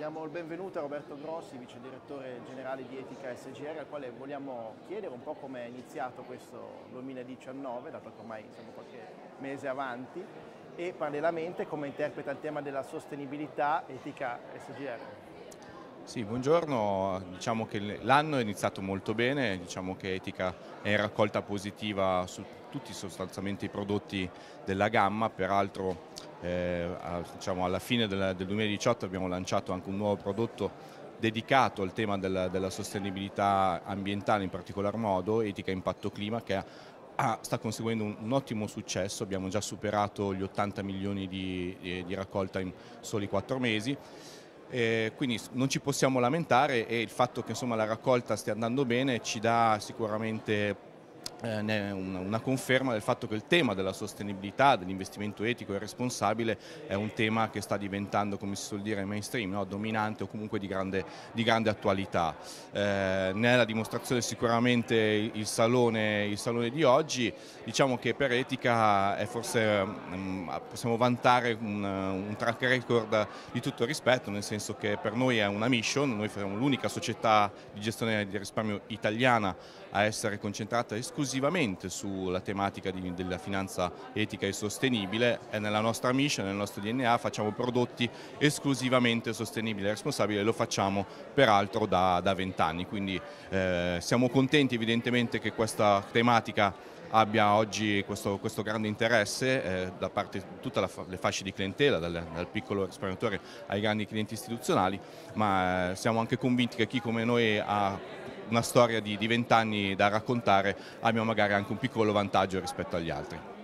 Diamo il benvenuto a Roberto Grossi, vice direttore generale di Etica SGR, al quale vogliamo chiedere un po' come è iniziato questo 2019, dato che ormai siamo qualche mese avanti, e parallelamente come interpreta il tema della sostenibilità Etica SGR. Sì, buongiorno, diciamo che l'anno è iniziato molto bene, diciamo che Etica è in raccolta positiva su tutti sostanzialmente i prodotti della gamma, peraltro eh, diciamo alla fine del, del 2018 abbiamo lanciato anche un nuovo prodotto dedicato al tema della, della, sostenibilità ambientale in particolar modo, etica e impatto clima, che ha, sta conseguendo un, un, ottimo successo, abbiamo già superato gli 80 milioni di, di, di raccolta in soli 4 mesi. Eh, quindi non ci possiamo lamentare e il fatto che insomma, la raccolta stia andando bene ci dà sicuramente una conferma del fatto che il tema della sostenibilità, dell'investimento etico e responsabile è un tema che sta diventando, come si suol dire, mainstream, no? dominante o comunque di grande, di grande attualità. Eh, nella dimostrazione sicuramente il salone, il salone, di oggi, diciamo che per etica forse um, possiamo vantare un, un track record di tutto rispetto, nel senso che per noi è una mission, noi siamo l'unica società di gestione di risparmio italiana a essere concentrata esclusivamente esclusivamente sulla tematica di, della finanza etica e sostenibile e nella nostra mission, nel nostro DNA facciamo prodotti esclusivamente sostenibili e responsabili e lo facciamo peraltro da vent'anni, quindi eh, siamo contenti evidentemente che questa tematica abbia oggi questo, questo grande interesse eh, da parte di tutte le fasce di clientela, dal, dal, piccolo risparmiatore ai grandi clienti istituzionali, ma eh, siamo anche convinti che chi come noi ha una storia di vent'anni da raccontare abbiamo magari anche un piccolo vantaggio rispetto agli altri.